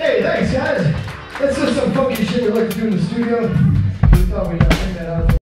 Hey, thanks guys. That's just some funky shit we like to do in the studio. We thought we'd uh, bring that out.